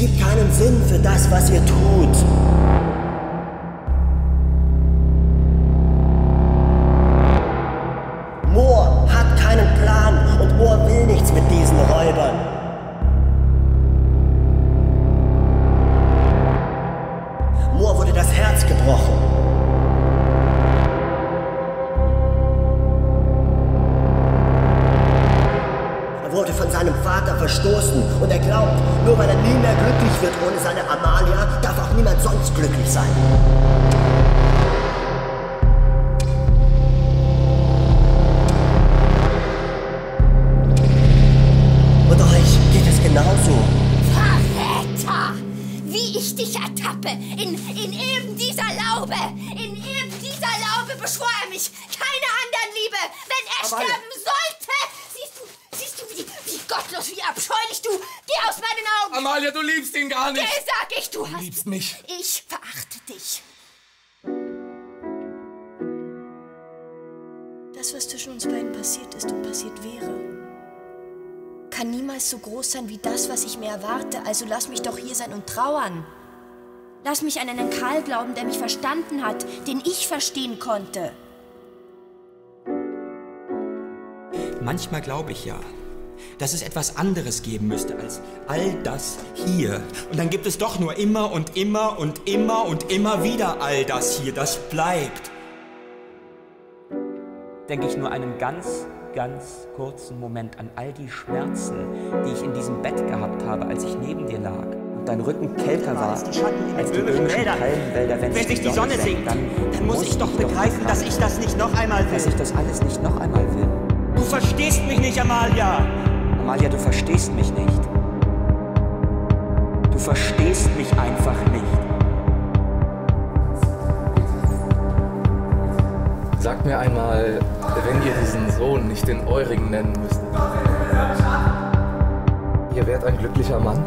gibt keinen Sinn für das, was ihr tut. Moor hat keinen Plan und Moor will nichts mit diesen Räubern. Moor wurde das Herz gebrochen. Wurde von seinem Vater verstoßen und er glaubt, nur weil er nie mehr glücklich wird ohne seine Amalia, darf auch niemand sonst glücklich sein. Und euch geht es genauso. Verräter! Wie ich dich ertappe! In, in eben dieser Laube! In eben dieser Laube beschwor er mich! Keine anderen Liebe! Wenn er Amalia. sterben sollte! Siehst du, siehst du, wie, wie gottlos, wie abscheulich du! Geh aus meinen Augen! Amalia, du liebst ihn gar nicht. Geh, sag ich, du Du hast. liebst mich. Ich verachte dich. Das, was zwischen uns beiden passiert ist und passiert wäre, kann niemals so groß sein wie das, was ich mir erwarte. Also lass mich doch hier sein und trauern. Lass mich an einen Karl glauben, der mich verstanden hat, den ich verstehen konnte. Manchmal glaube ich ja, dass es etwas anderes geben müsste als all das hier. Und dann gibt es doch nur immer und immer und immer und immer wieder all das hier, das bleibt. Denke ich nur einen ganz, ganz kurzen Moment an all die Schmerzen, die ich in diesem Bett gehabt habe, als ich neben dir lag. Und dein Rücken kälter war als die böhmischen Palmenwälder, wenn, Wenn sich die Sonne sinkt, dann, dann muss ich doch begreifen, dass ich das nicht noch einmal dass ich will. das alles nicht noch einmal will. Du verstehst mich nicht, Amalia. Amalia, du verstehst mich nicht. Du verstehst mich einfach nicht. Sagt mir einmal, wenn ihr diesen Sohn nicht den eurigen nennen müsstet. Ihr wärt ein glücklicher Mann?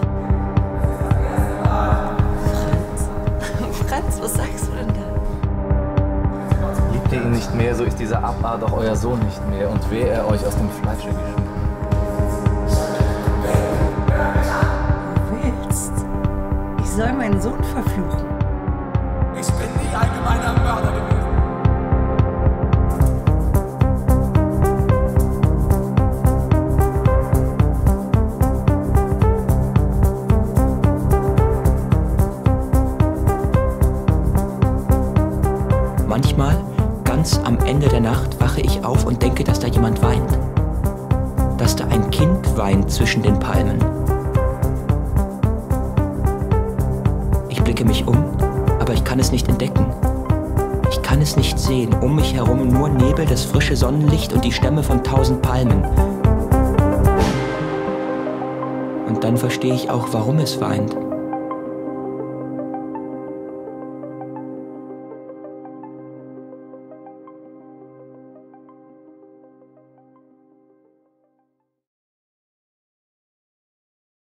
Franz, was sagst du denn da? Ihr ihn nicht mehr, so ist dieser Abart auch euer Sohn nicht mehr und wehe er euch aus dem Fleische geschnitten. Willst? Ich soll meinen Sohn verfluchen. Ich bin nie ein gemeiner Mörder gewesen. Manchmal, ganz am Ende der Nacht, wache ich auf und denke, dass da jemand weint. Dass da ein Kind weint zwischen den Palmen. Ich blicke mich um, aber ich kann es nicht entdecken. Ich kann es nicht sehen. Um mich herum nur Nebel, das frische Sonnenlicht und die Stämme von tausend Palmen. Und dann verstehe ich auch, warum es weint.